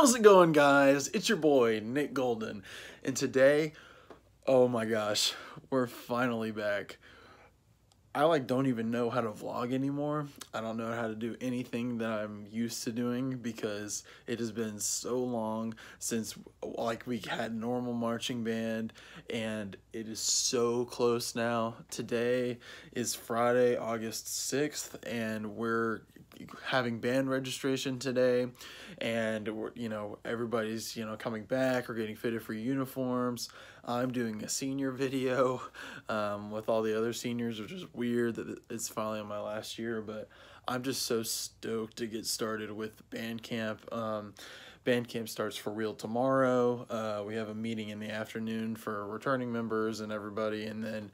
How's it going, guys? It's your boy, Nick Golden. And today, oh my gosh, we're finally back. I like don't even know how to vlog anymore. I don't know how to do anything that I'm used to doing because it has been so long since like we had normal marching band and it is so close now. Today is Friday, August 6th and we're having band registration today and you know everybody's you know coming back or getting fitted for uniforms i'm doing a senior video um, with all the other seniors which is weird that it's finally on my last year but i'm just so stoked to get started with band camp um, band camp starts for real tomorrow. Uh, we have a meeting in the afternoon for returning members and everybody and then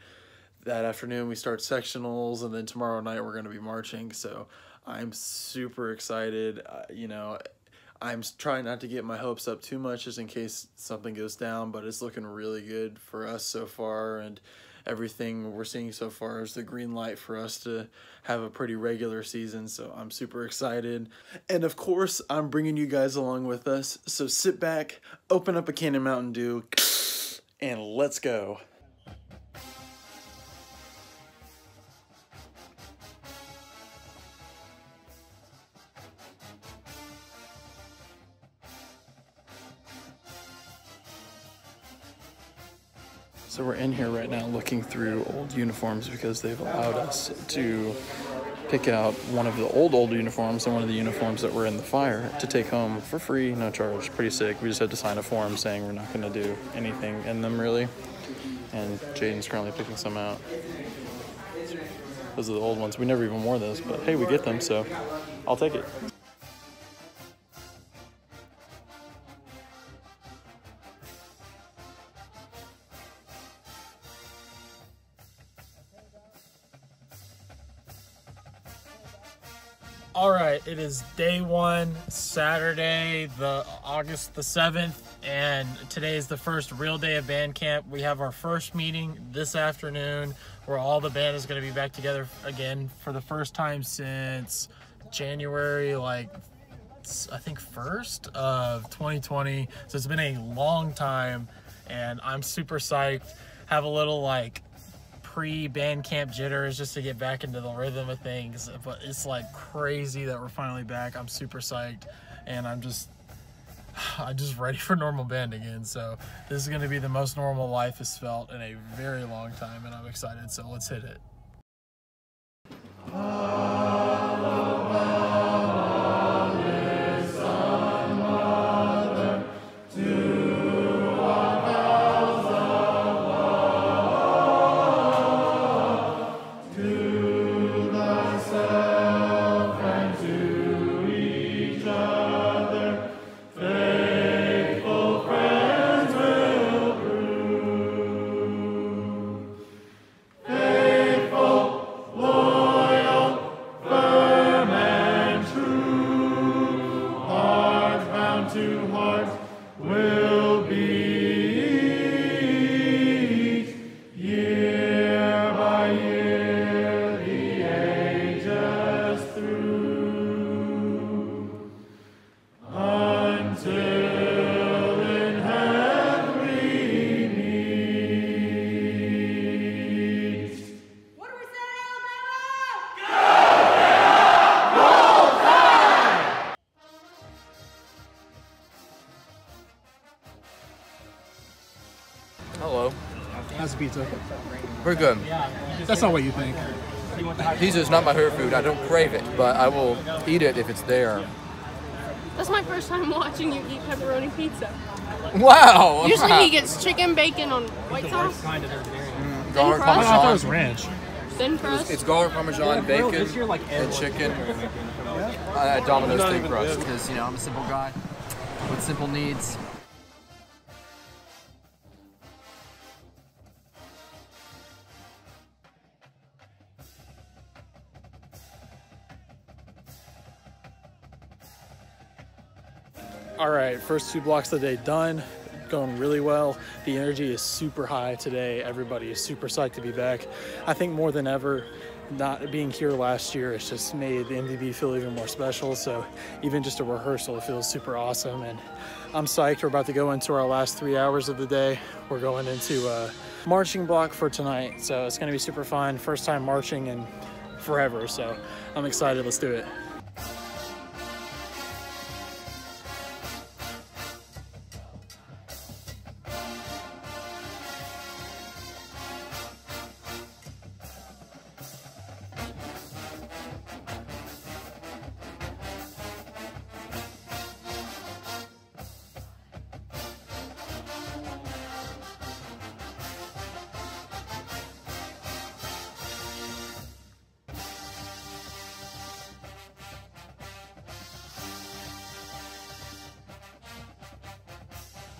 that afternoon we start sectionals and then tomorrow night we're going to be marching. So i'm super excited. Uh, you know i'm trying not to get my hopes up too much just in case something goes down but it's looking really good for us so far and everything we're seeing so far is the green light for us to have a pretty regular season so i'm super excited. And of course i'm bringing you guys along with us so sit back open up a can of mountain dew and let's go So we're in here right now looking through old uniforms because they've allowed us to pick out one of the old old uniforms and one of the uniforms that were in the fire to take home for free, no charge. Pretty sick. We just had to sign a form saying we're not going to do anything in them really. And Jaden's currently picking some out. Those are the old ones. We never even wore those, but hey, we get them, so I'll take it. Saturday, the August the 7th, and today is the first real day of band camp. We have our first meeting this afternoon where all the band is going to be back together again for the first time since January, like I think 1st of 2020. So it's been a long time, and I'm super psyched. Have a little like pre band camp jitters just to get back into the rhythm of things. But it's like crazy that we're finally back. I'm super psyched and I'm just I'm just ready for normal band again. So this is gonna be the most normal life has felt in a very long time and I'm excited. So let's hit it. Pizza? We're good. That's not what you think. Pizza is not my favorite food. I don't crave it, but I will eat it if it's there. That's my first time watching you eat pepperoni pizza. Wow! Usually he gets chicken bacon on white sauce, garlic crust? I thought it was ranch. thin crust. It's garlic parmesan, bacon, and chicken. Uh, Domino's thin crust because you know I'm a simple guy with simple needs. All right, first two blocks of the day done, going really well. The energy is super high today. Everybody is super psyched to be back. I think more than ever, not being here last year, it's just made the MDB feel even more special. So even just a rehearsal, it feels super awesome. And I'm psyched. We're about to go into our last three hours of the day. We're going into a marching block for tonight. So it's going to be super fun. First time marching in forever. So I'm excited. Let's do it.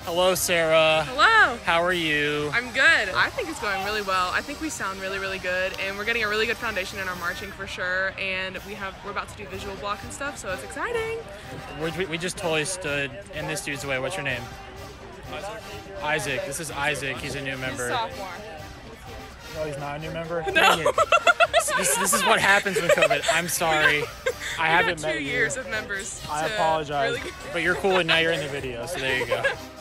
Hello, Sarah. Hello. How are you? I'm good. I think it's going really well. I think we sound really, really good, and we're getting a really good foundation in our marching for sure. And we have we're about to do visual block and stuff, so it's exciting. We, we just totally stood in this dude's way. What's your name? Isaac. Isaac. This is Isaac. He's a new member. Sophomore. Oh, he's not a new member? No. Dang it. this, this is what happens with COVID. I'm sorry. I haven't got two met you. years of members. I apologize. Really But you're cool and now you're in the video, so there you go.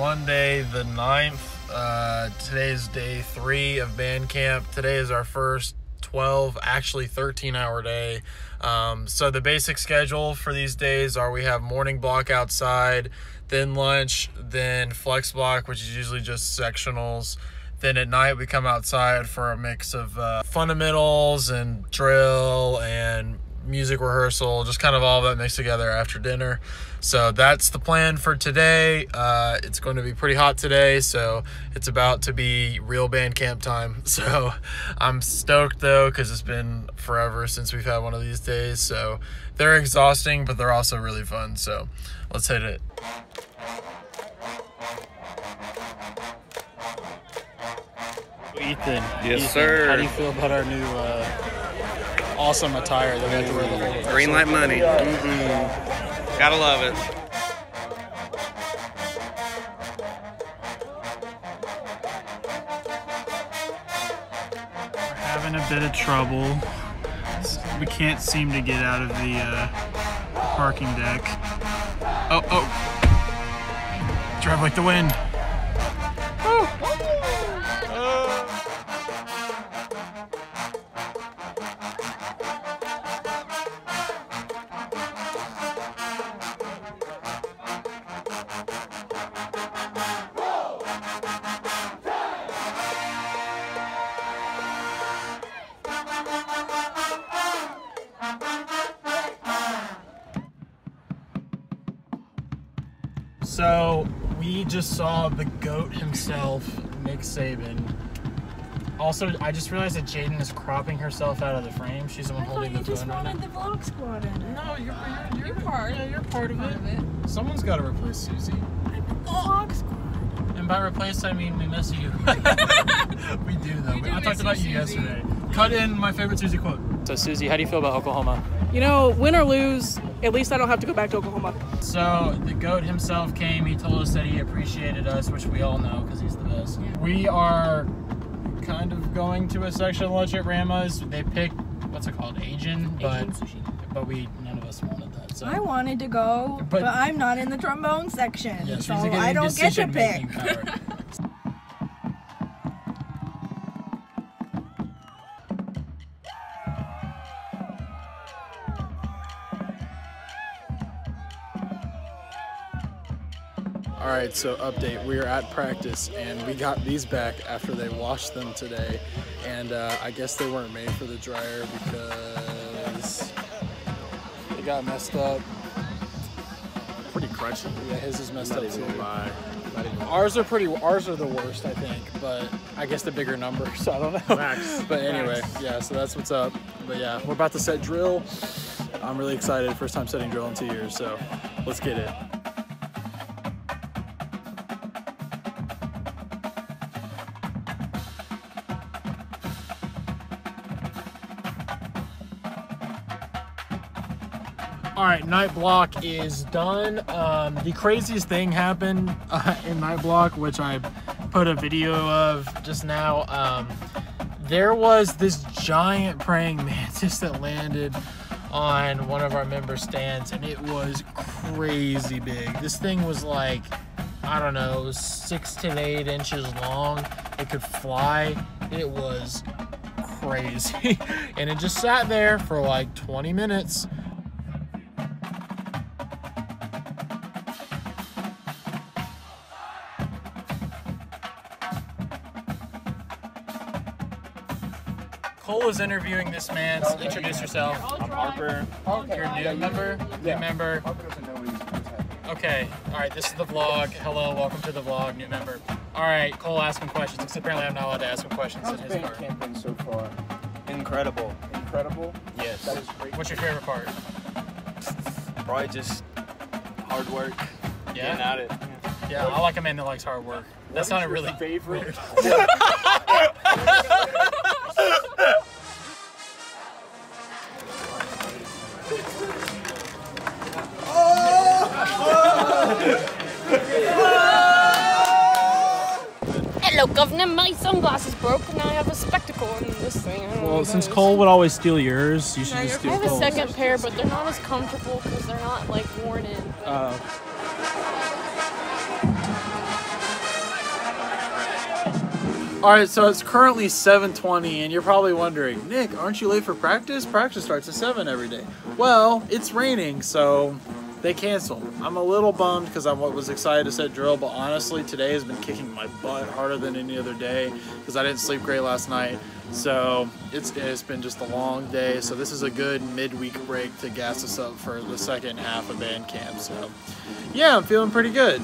Monday the 9th. Uh, today's day three of band camp. Today is our first 12, actually 13 hour day. Um, so the basic schedule for these days are we have morning block outside, then lunch, then flex block, which is usually just sectionals. Then at night we come outside for a mix of uh, fundamentals and drill and music rehearsal, just kind of all of that mixed together after dinner. So that's the plan for today. Uh, it's going to be pretty hot today, so it's about to be real band camp time. So I'm stoked though, because it's been forever since we've had one of these days. So they're exhausting, but they're also really fun. So let's hit it. Ethan. Yes, Ethan, sir. How do you feel about our new uh, awesome attire that we have to wear the whole rehearsal? Green light money. Mm-mm. Gotta love it. We're having a bit of trouble. We can't seem to get out of the uh, parking deck. Oh, oh. Drive like the wind. The goat himself, Nick Saban. Also, I just realized that Jaden is cropping herself out of the frame. She's the one holding the phone right now. the vlog squad in it. No, you're, you're, you're, part. Yeah, you're part of it. Someone's got to replace Susie. The Vlog squad. And by replace, I mean we miss you. we do though. We do I talked about you, you Susie. yesterday. Cut in my favorite Susie quote. So Susie, how do you feel about Oklahoma? You know, win or lose, at least I don't have to go back to Oklahoma. So the goat himself came. He told us that he appreciated us, which we all know because he's the best. We are kind of going to a section lunch at Rama's. They picked what's it called, Asian, but but we none of us wanted that. So I wanted to go, But- but, I'm not in the trombone section, yeah, so she's I don't get to pick. All right, so update. We are at practice, and we got these back after they washed them today, and uh, I guess they weren't made for the dryer because they got messed up. Pretty crunchy. Yeah, his is messed up too. Ours are pretty. Ours are the worst, I think, but I guess the bigger number, so I don't know. Max. but anyway, yeah. So that's what's up. But yeah, we're about to set drill. I'm really excited. First time setting drill in two years, so let's get it. All right, night block is done. Um, the craziest thing happened uh, in night block, which I put a video of just now. Um, there was this giant praying mantis that landed on one of our member stands, and it was crazy big. This thing was like, I don't know, six to eight inches long. It could fly. It was crazy. and it just sat there for like 20 minutes. Cole is interviewing this man. So Introduce yourself. I'm Harper. You're a new member? New member. Okay. All right. This is the vlog. Hello. Welcome to the vlog. New member. All right. Cole asking questions. Because apparently I'm not allowed to ask him questions in his part. camping so far? Incredible. Incredible? Yes. That is great. What's your favorite part? Probably just hard work. Yeah. Getting at it. Yeah, I like a man that likes hard work. That sounded really favorite. Hello, Governor. My sunglasses broke, and I have a spectacle in this thing. I don't Well, what since that is. Cole would always steal yours, you should I just steal I have a second pair, but they're not as comfortable because they're not like worn in. Uh, All right, so it's currently 7:20, and you're probably wondering, Nick, aren't you late for practice? Practice starts at seven every day. Well, it's raining, so they canceled. I'm a little bummed because I was excited to set drill, but honestly, today has been kicking my butt harder than any other day because I didn't sleep great last night. So it's it's been just a long day. So this is a good midweek break to gas us up for the second half of band camp. So yeah, I'm feeling pretty good.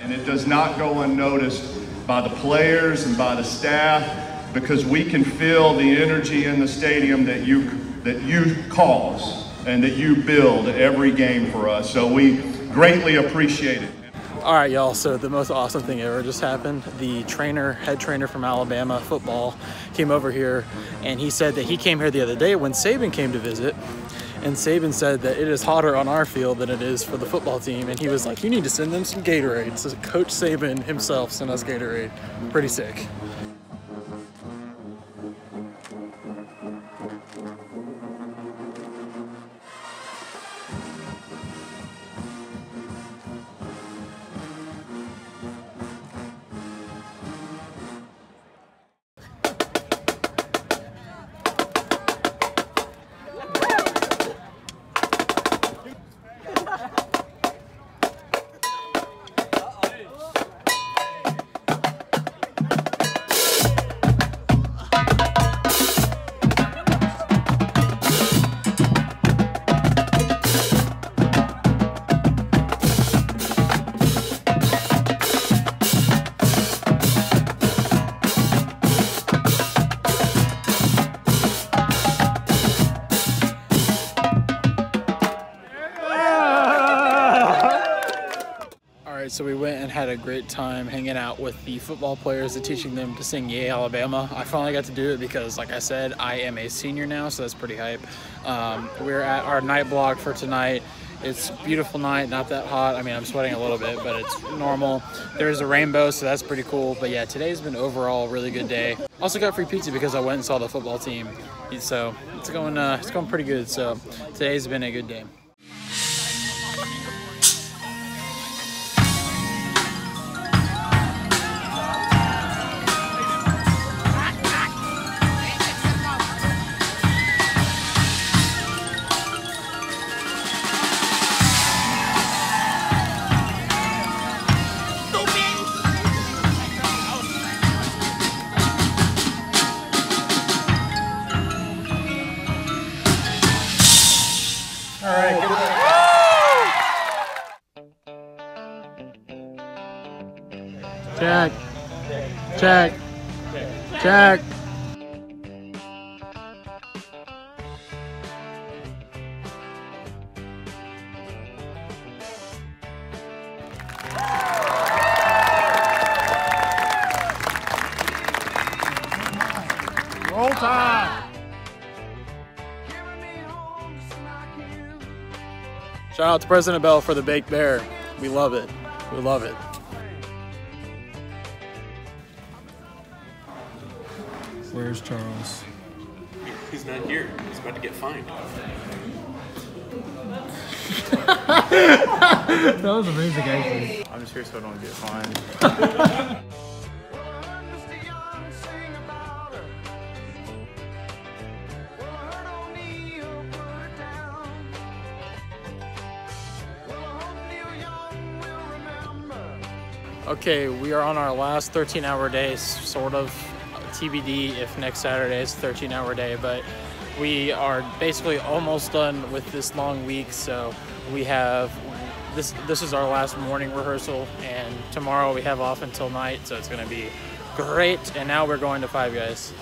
And it does not go unnoticed by the players and by the staff because we can feel the energy in the stadium that you that you cause and that you build every game for us. So we greatly appreciate it. All right, y'all. So the most awesome thing ever just happened. The trainer, head trainer from Alabama football, came over here, and he said that he came here the other day when Saban came to visit, and Saban said that it is hotter on our field than it is for the football team, and he was like, "You need to send them some Gatorade." So Coach Saban himself sent us Gatorade. Pretty sick. Right, so we went and had a great time hanging out with the football players and teaching them to sing Yea Alabama. I finally got to do it because, like I said, I am a senior now, so that's pretty hype. Um, we're at our night block for tonight. It's beautiful night, not that hot. I mean, I'm sweating a little bit, but it's normal. There's a rainbow, so that's pretty cool. But yeah, today's been overall a really good day. Also got free pizza because I went and saw the football team, so it's going uh, it's going pretty good. So today's been a good day. Check. Check. Check. Roll Tide! Shout out to President Bell for the baked bear. We love it. We love it. Where's Charles? He's not here. He's about to get fined. that was amazing, actually. I'm just here so I don't get fined. Okay, we are on our last 13 hour day, sort of TBD if next Saturday is 13 hour day, but we are basically almost done with this long week. So we have this, this is our last morning rehearsal, and tomorrow we have off until night, so it's going to be great. And now we're going to Five Guys.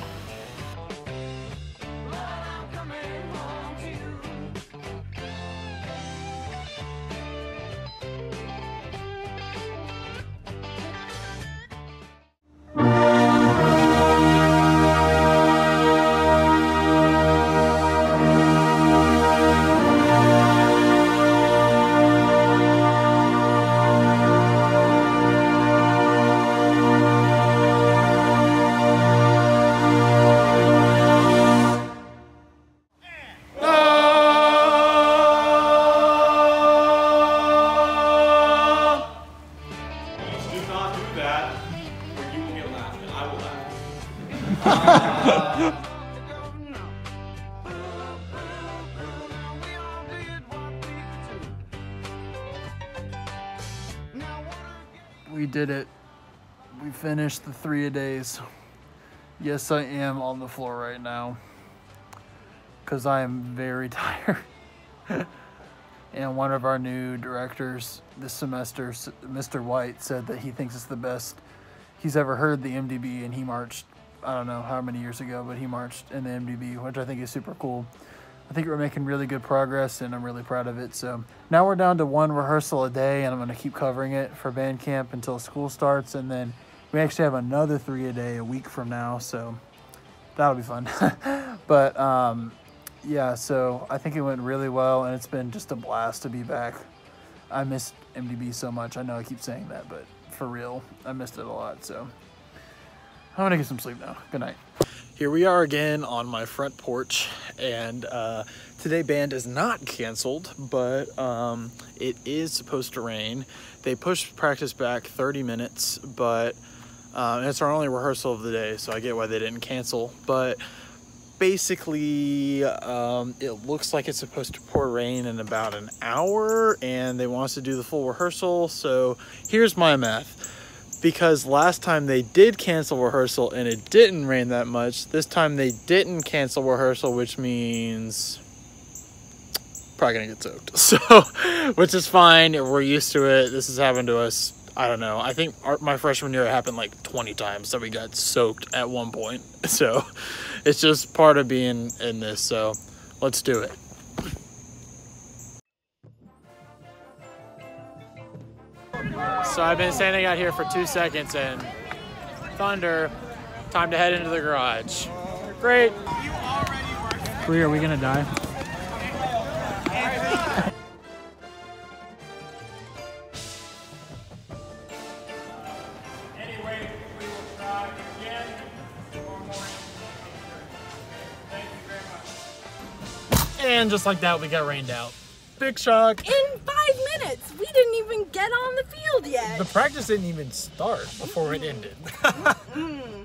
That, you will get laughed, and I will laugh. We did it. We finished the three a days. Yes, I am on the floor right now because I am very tired. And one of our new directors this semester, Mr. White, said that he thinks it's the best he's ever heard the MDB, and he marched. I don't know how many years ago, but he marched in the MDB, which I think is super cool. I think we're making really good progress, and I'm really proud of it. So now we're down to one rehearsal a day, and I'm going to keep covering it for band camp until school starts, and then we actually have another three a day a week from now. So that'll be fun. but um, yeah, so I think it went really well, and it's been just a blast to be back. I missed MDB so much. I know I keep saying that, but for real, I missed it a lot. So I'm gonna get some sleep now. Good night. Here we are again on my front porch, and uh, today band is not canceled, but um, it is supposed to rain. They pushed practice back 30 minutes, but um, it's our only rehearsal of the day, so I get why they didn't cancel. But basically, um, it looks like it's supposed to pour rain in about an hour, and they want us to do the full rehearsal. So here's my math because last time they did cancel rehearsal and it didn't rain that much. This time they didn't cancel rehearsal, which means probably gonna get soaked. So, which is fine. We're used to it. This has happened to us. I don't know. I think our, my freshman year it happened like 20 times that we got soaked at one point. So, it's just part of being in this. So, let's do it. So I've been standing out here for two seconds and thunder, time to head into the garage. Great. Bree, are we gonna die? And just like that, we got rained out. Big shock. In five minutes, we didn't even get on the field yet. The practice didn't even start before it ended. Mm.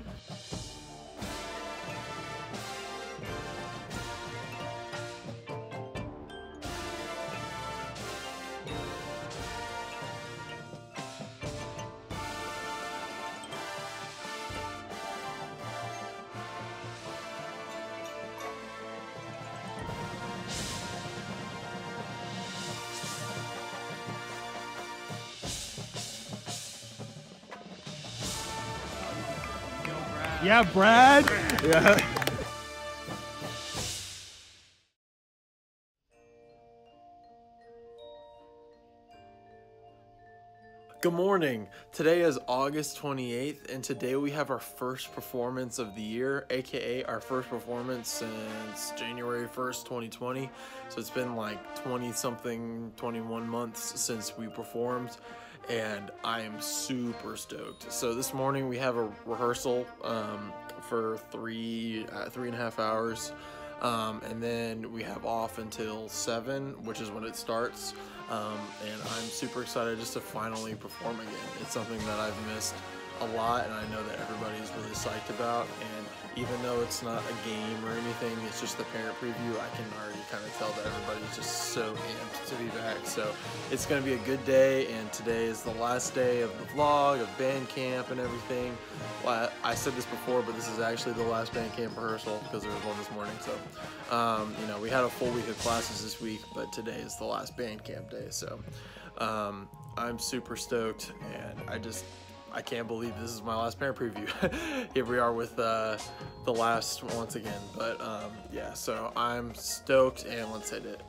Yeah, Brad. Yeah. Good morning. Today is August 28th, and today we have our first performance of the year, aka our first performance since January 1st, 2020. So it's been like 20 something, 21 months since we performed, and I am super stoked. So this morning we have a rehearsal um, for three, uh, three and a half hours. Um, and then we have off until 7, which is when it starts. Um, and I'm super excited just to finally perform again. It's something that I've missed a lot, and I know that psyched about. And even though it's not a game or anything, it's just the parent preview, I can already kind of tell that everybody's just so amped to be back. So it's going to be a good day, and today is the last day of the vlog, of band camp, and everything. Well, I said this before, but this is actually the last band camp rehearsal because there was one this morning. So, um, you know, we had a full week of classes this week, but today is the last band camp day. So, um, I'm super stoked, and I just I can't believe this is my last parent preview. Here we are with uh, the last once again. But um, yeah, so I'm stoked, and let's hit it.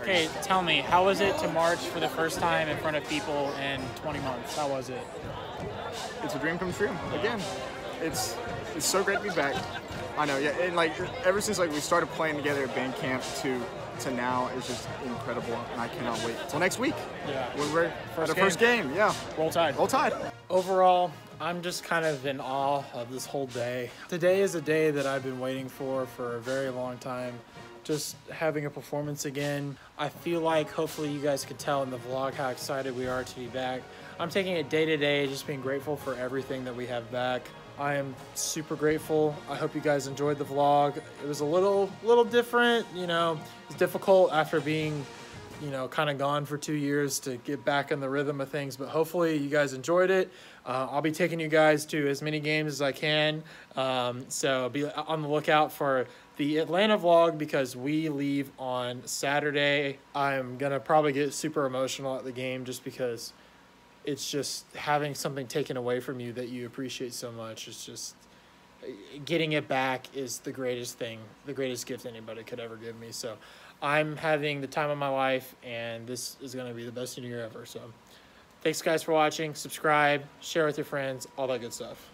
Okay, tell me, how was it to march for the first time in front of people in 20 months? How was it? It's a dream come true. Again, it's it's so great to be back. I know, yeah, and like ever since like we started playing together at band camp to to now is just incredible, and I cannot wait till next week. Yeah. When we're First at our first game. Yeah. Roll Tide. Roll Tide. Overall, I'm just kind of in awe of this whole day. Today is a day that I've been waiting for for a very long time. Just having a performance again. I feel like hopefully you guys could tell in the vlog how excited we are to be back. I'm taking it day to day, just being grateful for everything that we have back. I am super grateful. I hope you guys enjoyed the vlog. It was a little little different, you know, it's difficult after being you know, kind of gone for two years to get back in the rhythm of things. But hopefully, you guys enjoyed it. Uh, I'll be taking you guys to as many games as I can. Um, so be on the lookout for the Atlanta vlog because we leave on Saturday. I'm gonna probably get super emotional at the game just because it's just having something taken away from you that you appreciate so much. It's just getting it back is the greatest thing, the greatest gift anybody could ever give me. So I'm having the time of my life, and this is going to be the best year ever. So thanks, guys, for watching. Subscribe, share with your friends, all that good stuff.